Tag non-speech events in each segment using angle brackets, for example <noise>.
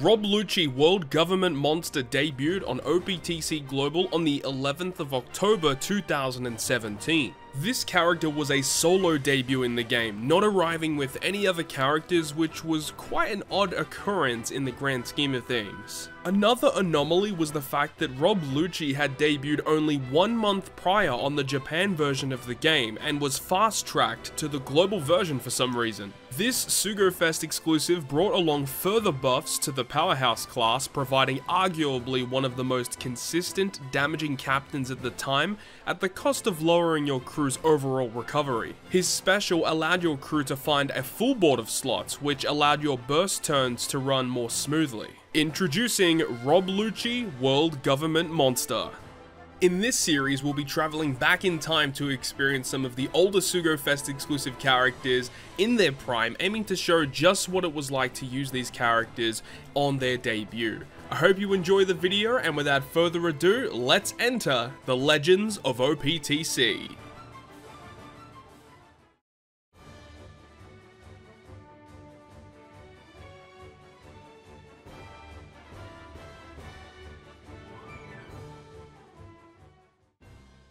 Rob Lucci World Government Monster debuted on OPTC Global on the 11th of October 2017. This character was a solo debut in the game, not arriving with any other characters which was quite an odd occurrence in the grand scheme of things. Another anomaly was the fact that Rob Lucci had debuted only one month prior on the Japan version of the game and was fast-tracked to the global version for some reason. This SugoFest exclusive brought along further buffs to the Powerhouse class, providing arguably one of the most consistent damaging captains at the time at the cost of lowering your crew's overall recovery. His special allowed your crew to find a full board of slots, which allowed your burst turns to run more smoothly. Introducing Rob Lucci World Government Monster. In this series, we'll be traveling back in time to experience some of the older SugoFest exclusive characters in their prime, aiming to show just what it was like to use these characters on their debut. I hope you enjoy the video, and without further ado, let's enter the Legends of OPTC.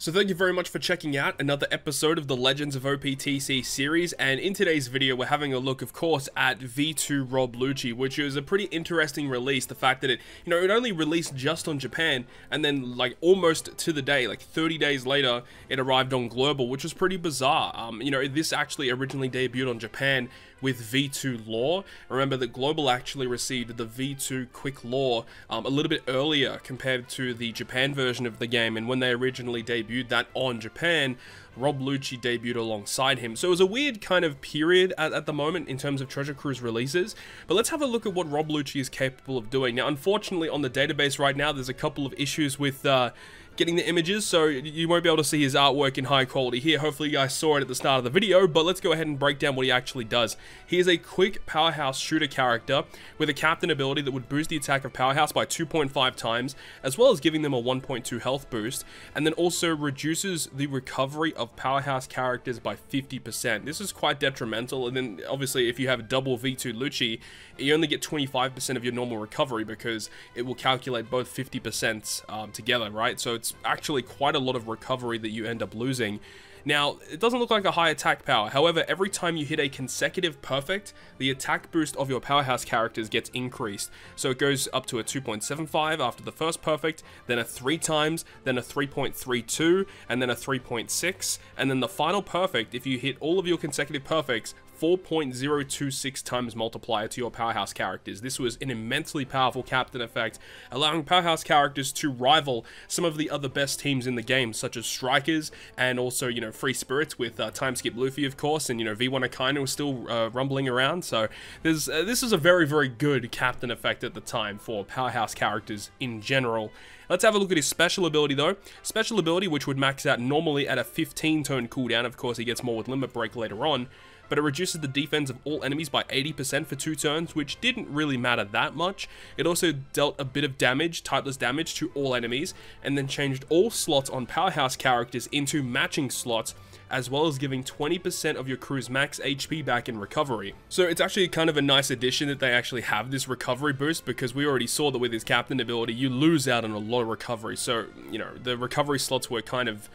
So thank you very much for checking out another episode of the Legends of OPTC series, and in today's video we're having a look, of course, at V2 Rob Lucci, which is a pretty interesting release, the fact that it, you know, it only released just on Japan, and then, like, almost to the day, like 30 days later, it arrived on Global, which was pretty bizarre. Um, you know, this actually originally debuted on Japan with V2 Law. Remember that Global actually received the V2 Quick Law um, a little bit earlier compared to the Japan version of the game, and when they originally debuted that on Japan, Rob Lucci debuted alongside him. So it was a weird kind of period at, at, the moment in terms of Treasure Cruise releases. But let's have a look at what Rob Lucci is capable of doing. Now, unfortunately, on the database right now, there's a couple of issues with uh, getting the images, so you won't be able to see his artwork in high quality here. Hopefully you guys saw it at the start of the video, but let's go ahead and break down what he actually does. He is a quick powerhouse shooter character with a captain ability that would boost the attack of powerhouse by 2.5 times, as well as giving them a 1.2 health boost, and then also reduces the recovery of powerhouse characters by 50%. This is quite detrimental, and then obviously if you have double V2 Lucci, you only get 25% of your normal recovery because it will calculate both 50% um, together, right? So it's it's actually quite a lot of recovery that you end up losing. Now, it doesn't look like a high attack power, however, every time you hit a consecutive perfect, the attack boost of your powerhouse characters gets increased. So it goes up to a 2.75 after the first perfect, then a 3 times, then a 3.32, and then a 3.6, and then the final perfect, if you hit all of your consecutive perfects, 4.026 times multiplier to your powerhouse characters. This was an immensely powerful captain effect, allowing powerhouse characters to rival some of the other best teams in the game, such as Strikers and also, you know, Free Spirits with uh, Timeskip Luffy, of course, and, you know, V1 Akainu was still uh, rumbling around. So there's uh, this is a very, very good captain effect at the time for powerhouse characters in general. Let's have a look at his special ability though. Special ability, which would max out normally at a 15 turn cooldown. Of course, he gets more with Limit Break later on but it reduces the defense of all enemies by 80% for two turns, which didn't really matter that much. It also dealt a bit of damage, typeless damage, to all enemies, and then changed all slots on Powerhouse characters into matching slots, as well as giving 20% of your crew's max HP back in recovery. So it's actually kind of a nice addition that they actually have this recovery boost because we already saw that with his captain ability, you lose out on a lot of recovery. So, you know, the recovery slots were kind of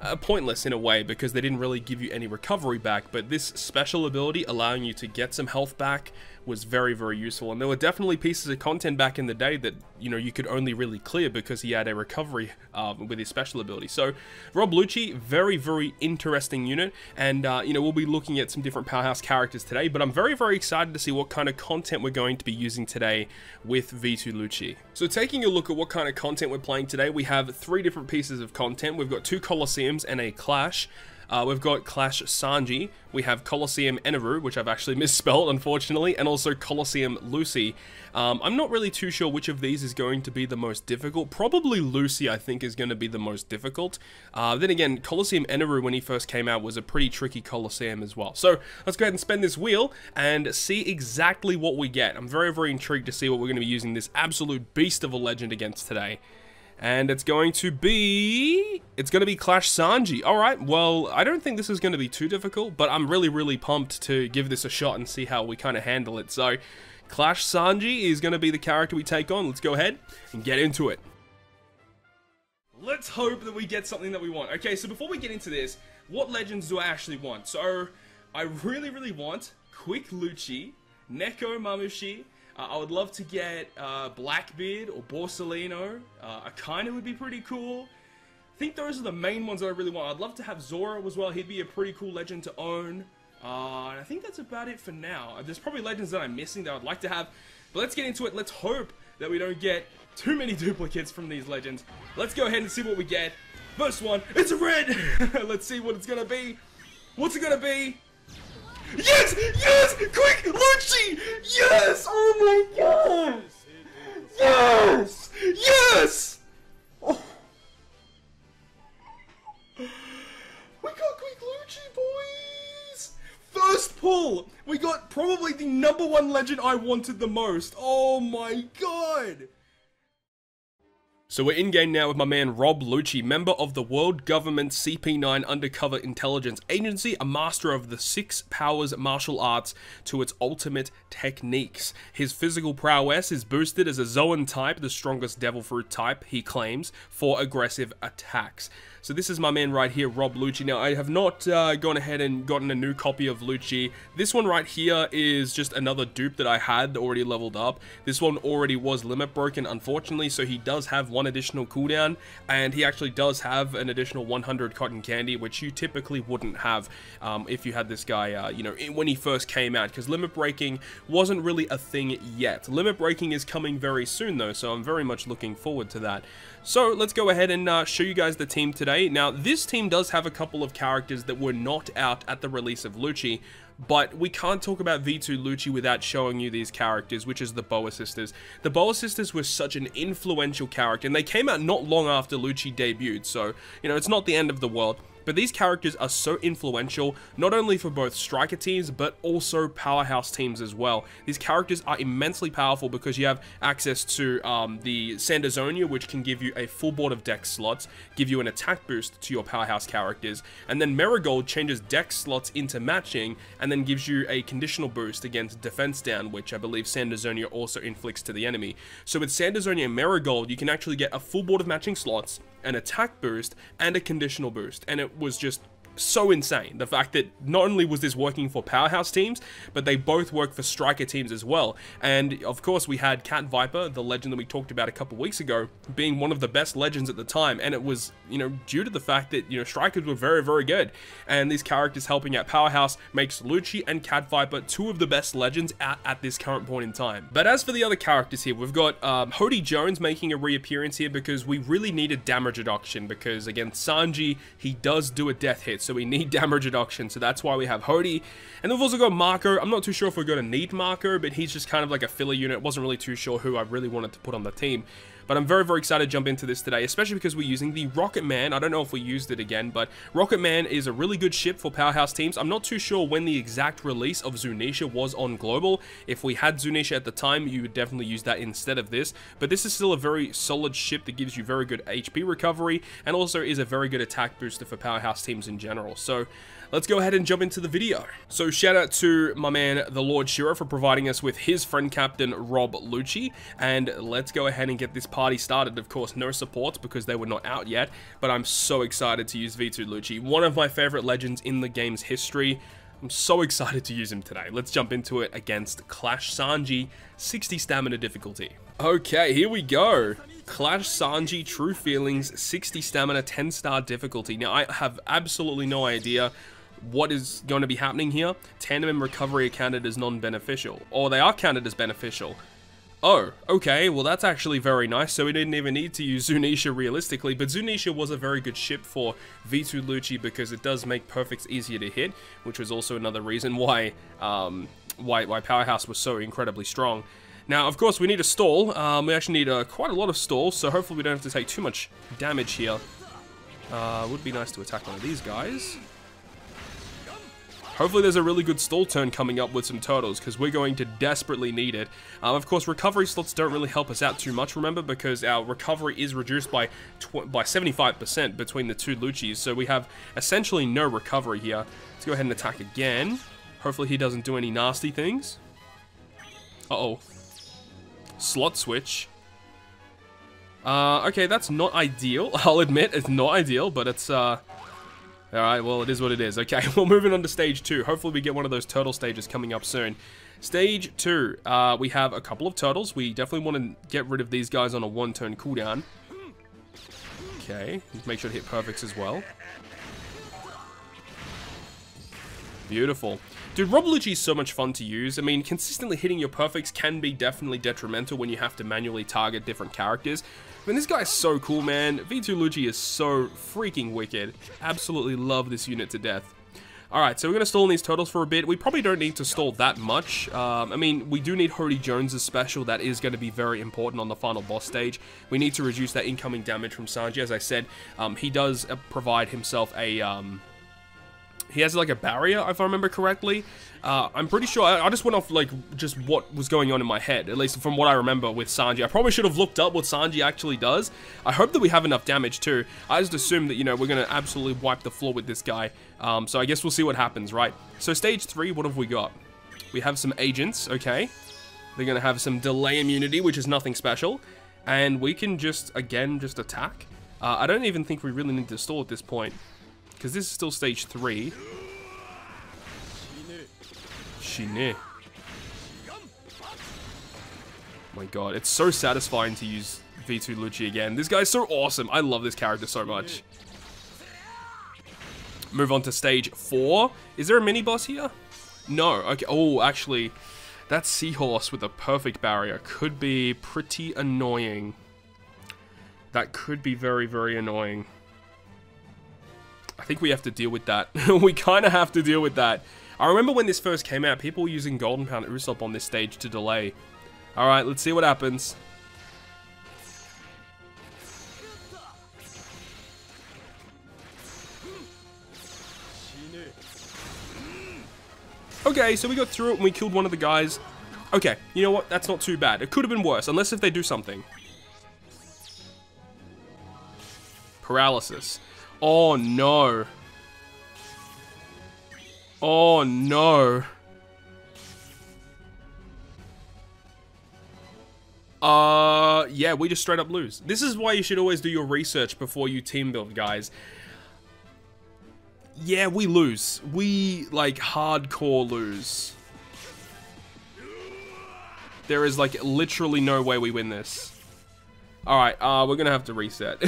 uh, pointless in a way because they didn't really give you any recovery back, but this special ability allowing you to get some health back was very, very useful. And there were definitely pieces of content back in the day that, you know, you could only really clear because he had a recovery um, with his special ability. So, Rob Lucci, very, very interesting unit. And, uh, you know, we'll be looking at some different Powerhouse characters today, but I'm very, very excited to see what kind of content we're going to be using today with V2 Lucci. So, taking a look at what kind of content we're playing today, we have three different pieces of content. We've got two Colosseums and a Clash. Uh, we've got Clash Sanji, we have Colosseum Eneru, which I've actually <laughs> misspelled, unfortunately, and also Colosseum Lucy. Um, I'm not really too sure which of these is going to be the most difficult. Probably Lucy, I think, is going to be the most difficult. Uh, then again, Colosseum Eneru, when he first came out, was a pretty tricky Colosseum as well. So let's go ahead and spend this wheel and see exactly what we get. I'm very, very intrigued to see what we're going to be using this absolute beast of a legend against today. And it's going to be... It's going to be Clash Sanji. Alright, well, I don't think this is going to be too difficult, but I'm really, really pumped to give this a shot and see how we kind of handle it. So, Clash Sanji is going to be the character we take on. Let's go ahead and get into it. Let's hope that we get something that we want. Okay, so before we get into this, what legends do I actually want? So, I really, really want Quick Lucci, Neko Mamushi, uh, I would love to get uh, Blackbeard or Borsalino. Uh, Akainu would be pretty cool. I think those are the main ones that I really want. I'd love to have Zoro as well. He'd be a pretty cool legend to own. Uh, and I think that's about it for now. There's probably legends that I'm missing that I'd like to have. But let's get into it. Let's hope that we don't get too many <laughs> duplicates from these legends. Let's go ahead and see what we get. First one, it's a red! <laughs> let's see what it's gonna be. What's it gonna be? Yes! Yes! Quick! Lucci! Yes! Oh my god! Yes! Yes! Oh. We got Quick Lucci, boys! First pull! We got probably the number one legend I wanted the most. Oh my god! So we're in game now with my man Rob Lucci, member of the World Government CP9 Undercover Intelligence Agency, a master of the six powers martial arts to its ultimate techniques. His physical prowess is boosted as a Zoan type, the strongest devil fruit type, he claims, for aggressive attacks. So this is my man right here, Rob Lucci. Now, I have not uh, gone ahead and gotten a new copy of Lucci. This one right here is just another dupe that I had already leveled up. This one already was limit broken, unfortunately, so he does have one additional cooldown, and he actually does have an additional 100 cotton candy, which you typically wouldn't have um, if you had this guy, uh, you know, when he first came out, because limit breaking wasn't really a thing yet. Limit breaking is coming very soon, though, so I'm very much looking forward to that. So let's go ahead and uh, show you guys the team today. Now, this team does have a couple of characters that were not out at the release of Lucci, but we can't talk about V2 Lucci without showing you these characters, which is the Boa Sisters. The Boa Sisters were such an influential character, and they came out not long after Lucci debuted, so, you know, it's not the end of the world. But these characters are so influential, not only for both striker teams, but also powerhouse teams as well. These characters are immensely powerful because you have access to um, the Sandersonia, which can give you a full board of deck slots, give you an attack boost to your powerhouse characters, and then Marigold changes deck slots into matching, and then gives you a conditional boost against defense down, which I believe Sandersonia also inflicts to the enemy. So with Sandersonia and Marigold, you can actually get a full board of matching slots, an attack boost, and a conditional boost, and it was just so insane. The fact that not only was this working for powerhouse teams, but they both work for striker teams as well. And of course, we had Cat Viper, the legend that we talked about a couple weeks ago, being one of the best legends at the time. And it was, you know, due to the fact that, you know, strikers were very, very good. And these characters helping out Powerhouse makes Lucci and Cat Viper two of the best legends at, at this current point in time. But as for the other characters here, we've got um, Hody Jones making a reappearance here because we really needed damage reduction because, again, Sanji, he does do a death hit so we need <laughs> damage reduction, so that's why we have Hody. And then we've also got Marco. I'm not too sure if we're going to need Marco, but he's just kind of like a filler unit. Wasn't really too sure who I really wanted to put on the team. But I'm very, very excited to jump into this today, especially because we're using the Rocket Man. I don't know if we used it again, but Rocket Man is a really good ship for Powerhouse teams. I'm not too sure when the exact release of Zunisha was on Global. If we had Zunisha at the time, you would definitely use that instead of this. But this is still a very solid ship that gives you very good HP recovery and also is a very good attack booster for Powerhouse teams in general. So let's go ahead and jump into the video. So shout out to my man, the Lord Shiro, for providing us with his friend captain, Rob Lucci. And let's go ahead and get this party started. Of course, no supports because they were not out yet, but I'm so excited to use V2 Lucci, one of my favorite legends in the game's history. I'm so <laughs> excited to use him today. Let's jump into it against Clash Sanji, 60 stamina difficulty. Okay, here we go. Clash Sanji True Feelings, 60 stamina, 10 star difficulty. Now, I have absolutely no idea what is going to be happening here. Tandem and recovery are counted as non-beneficial, or they are counted as beneficial. Oh, okay, well that's actually very nice, so we didn't even need to use Zunisha realistically, but Zunisha was a very good ship for V2 Lucci because it does make perfects easier to hit, which was also another reason why, um, why, why Powerhouse was so incredibly strong. Now, of course, we need a stall. Um, we actually need uh, quite a lot of stalls, so hopefully we don't have to take too much damage here. Uh, would be nice to attack one of these guys. Hopefully there's a really good stall turn coming up with some turtles, because we're going to desperately need it. Um, of course, recovery slots don't really help us out too much, remember, because our recovery is reduced by by 75% between the two Luccis, so we have essentially no recovery here. Let's go ahead and attack again. Hopefully he doesn't do any nasty things. Uh-oh. Slot switch. Uh, okay, that's not ideal. <laughs> I'll admit, it's not ideal, but it's, uh... Alright, well, it is what it is. Okay, <laughs> we're moving on to stage two. Hopefully we get one of those turtle stages coming up soon. Stage two, uh, we have a couple of turtles. We definitely want to get rid of these guys on a one-turn cooldown. Okay, make sure to hit perfects as well. Beautiful. Dude, Rob Lucci is so much fun to use. I mean, consistently hitting your perfects can be definitely detrimental when you have to manually target different characters. I mean, this guy is so cool, man. V2 Lucci is so freaking wicked. Absolutely love this unit to death. Alright, so we're going to stall in these turtles for a bit. We probably don't need to stall that much. Um, I mean, we do need Hody Jones' special. That is going to be very important on the final boss stage. We need to reduce that incoming damage from Sanji. As I said, um, he does uh, provide himself a... Um, he has like a barrier, if I remember correctly. Uh, I'm pretty sure, I, I, just went off like just what was going on in my head, at least from what I remember with Sanji. I probably should have looked up what Sanji actually does. I hope that we have enough damage too. I just assume that, you know, we're going to absolutely wipe the floor with this guy. Um, so I guess we'll see what happens, right? So stage three, what have we got? We have some agents, okay. They're going to have some delay immunity, which is nothing special. And we can just, again, just attack. Uh, I don't even think we really need to stall at this point. Because this is still stage 3. Shine. my god, it's so satisfying to use V2 Lucci again. This guy's so awesome. I love this character so much. Move on to stage 4. Is there a mini-boss here? No. Okay. Oh, actually, that seahorse with a perfect barrier could be pretty annoying. That could be very, very annoying. I think we have to deal with that. <laughs> we kind of have to deal with that. I remember when this first came out, people were using Golden Pound Usopp on this stage to delay. Alright, let's see what happens. Okay, so we got through it and we killed one of the guys. Okay, you know what? That's not too bad. It could have been worse, unless if they do something. Paralysis. Oh no. Oh no. Uh, yeah, we just straight up lose. This is why you should always do your research before you team build, guys. Yeah, we lose. We, like, hardcore lose. There is, like, literally no way we win this. Alright, uh, we're gonna have to reset.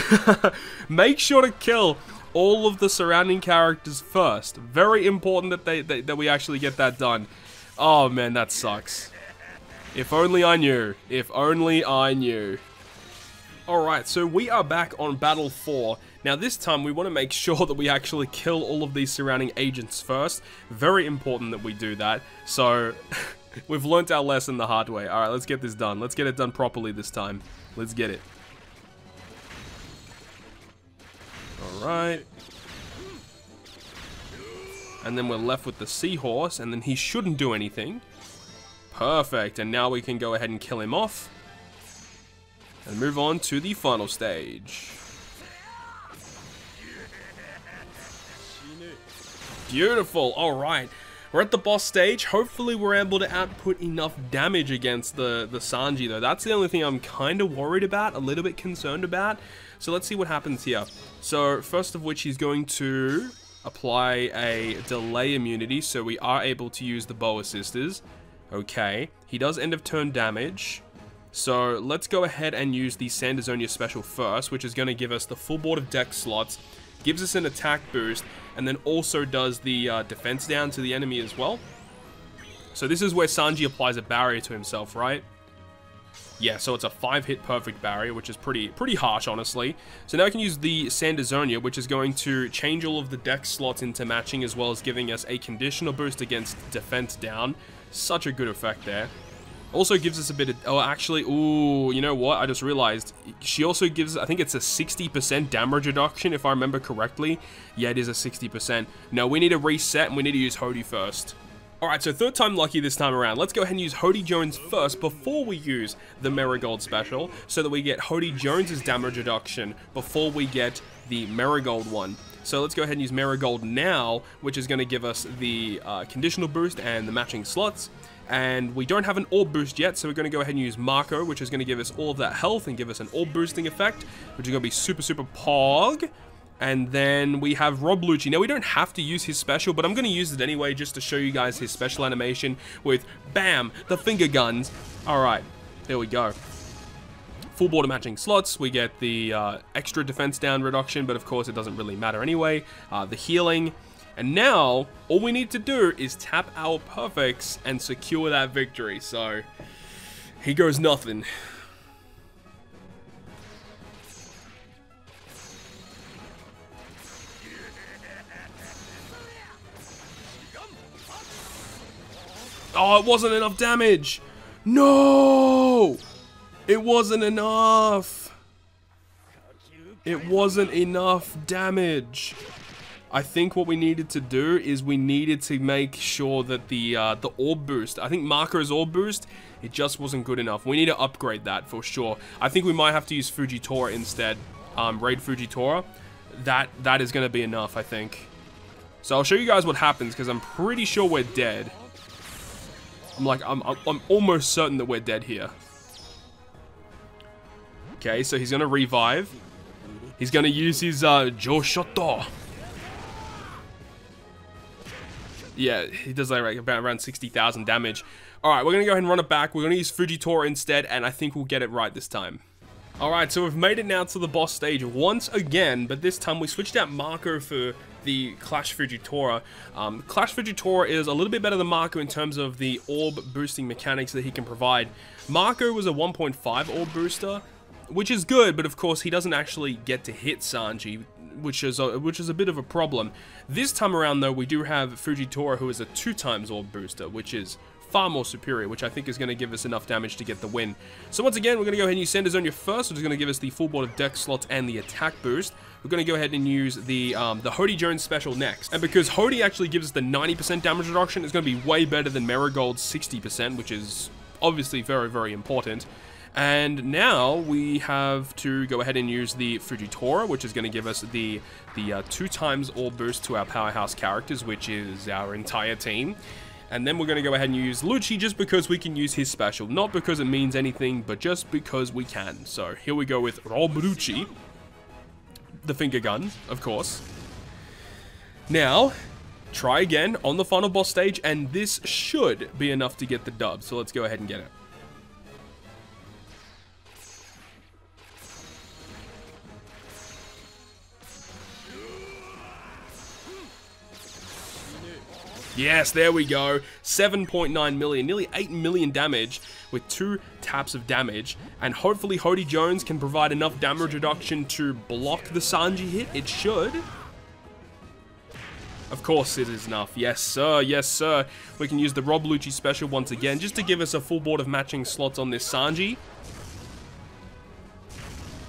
<laughs> Make sure to kill all of the surrounding characters first. Very important that they, they that we actually get that done. Oh man, that sucks. If only I knew. If only I knew. Alright, so we are back on Battle 4. Now this time we want to make <laughs> sure that we actually kill all of these surrounding agents first. Very important that we do that. So, <laughs> we've learnt our lesson the hard way. Alright, let's get this done. Let's get it done properly this time. Let's get it. Alright. And then we're left with the seahorse, and then he shouldn't do anything. Perfect, and now we can go ahead and kill him off. And move on to the final stage. Beautiful, alright. We're at the boss stage. Hopefully we're able to output enough damage against the, the Sanji though. That's the only thing I'm kind of worried about, a little bit concerned about. So let's see what happens here. So first of which he's going to apply a delay immunity so we are able to use the boa sisters. Okay, he does end of turn damage. So let's go ahead and use the Sandersonia special first, which is going to give us the full board of deck slots, gives us an attack boost, and then also does the uh, defense down to the enemy as well. So this is where Sanji applies a barrier to himself, right? Yeah, so it's a 5-hit perfect barrier, which is pretty pretty harsh, honestly. So now I can use the Sandersonia, which is going to change all of the deck slots into matching, as well as giving us a conditional boost against defense down. Such a good effect there. Also gives us a bit of... Oh, actually, ooh, you know what? I just realized. She also gives, I think it's a 60% damage reduction, if I remember correctly. Yeah, it is a 60%. No, we need to reset, and we need to use Hody first. Alright, so third time lucky this time around. Let's go ahead and use Hody Jones first before we use the Marigold special, so that we get Hody Jones's damage reduction before we get the Marigold one. So let's go ahead and use Marigold now, which is going to give us the uh, conditional boost and the matching slots. And we don't have an orb boost yet, so we're going to go ahead and use Marco, which is going to give us all of that health and give us an orb boosting effect, which is going to be super, super pog. And then we have Rob Lucci. Now, we don't have to use his special, but I'm going to use it anyway just to show you guys his special animation with, bam, the finger guns. All right, there we go. Full border matching slots, we get the uh, extra defense down reduction, but of course it doesn't really matter anyway. Uh, the healing, and now all we need to do is tap our perfects and secure that victory. So, he goes nothing. Oh, it wasn't enough damage. No! It wasn't enough. It wasn't enough damage. I think what we needed to do is we needed to make sure that the uh, the orb boost, I think Marco's orb boost, it just wasn't good enough. We need to upgrade that for sure. I think we might have to use Fujitora instead. Um, Raid Fujitora. That, that is going to be enough, I think. So I'll show you guys what happens because I'm pretty sure we're dead. I'm like, I'm, I'm, I'm almost certain that we're dead here. Okay, so he's going to revive. He's going to use his uh, Joshoto. Yeah, he does like about around 60,000 damage. Alright, we're going to go ahead and run it back. We're going to use Fujitora instead, and I think we'll get it right this time. Alright, so we've made it now to the boss stage once again, but this time we switched out Marco for the Clash Fujitora. Um, Clash Fujitora is a little bit better than Marco in terms of the orb boosting mechanics that he can provide. Marco was a 1.5 orb booster, which is good, but of course he doesn't actually get to hit Sanji, which is a, which is a bit of a problem. This time around though, we do have Fujitora who is a 2 times orb booster, which is far more superior, which I think is going to give us enough damage to get the win. So once again, we're going to go ahead and use Sandersonia first, which is going to give us the full board of deck slots and the attack boost. We're going to go ahead and use the um, the Hody Jones special next. And because Hody actually gives us the 90% damage reduction, it's going to be way better than Marigold's 60%, which is obviously very, very important. And now we have to go ahead and use the Fujitora, which is going to give us the the uh, two times all boost to our powerhouse characters, which is our entire team. And then we're going to go ahead and use Lucci just because we can use his special. Not because it means anything, but just because we can. So here we go with Rob Lucci. The finger gun, of course. Now, try again on the final boss stage, and this should be enough to get the dub. So let's go ahead and get it. Yes, there we go. 7.9 million, nearly 8 million damage with two taps of damage. And hopefully Hody Jones can provide enough damage reduction to block the Sanji hit. It should. Of course it is enough. Yes, sir. Yes, sir. We can use the Rob Lucci special once again just to give us a full board of matching slots on this Sanji.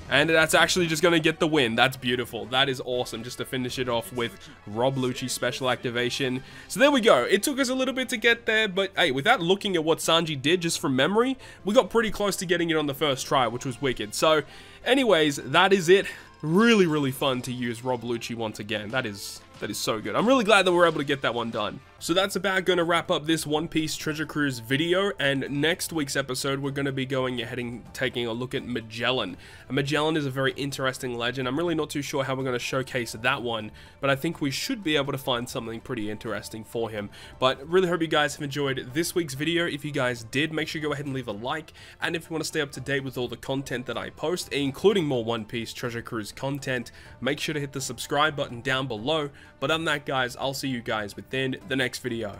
And that's actually just going to get the win. That's beautiful. That is awesome just to finish it off with Rob Lucci special activation. So there we go. It took us a little bit to get there, but hey, without looking at what Sanji did just from memory, we got pretty close to getting it on the first try, which was wicked. So anyways, that is it. Really, really fun to use Rob Lucci once again. That is that is so good. I'm really glad that we're able to get that one done. So that's about going to wrap up this One Piece Treasure Cruise video, and next week's episode we're going to be going ahead and taking a look at Magellan. And Magellan is a very interesting legend. I'm really not too sure how we're going to showcase that one, but I think we should be able to find something pretty interesting for him. But really hope you guys have enjoyed this week's video. If you guys did, make sure you go ahead and leave a like, and if you want to stay up to date with all the content that I post, including more One Piece Treasure Cruise content, make sure to hit the subscribe button down below. But on that, guys, I'll see you guys within the next video.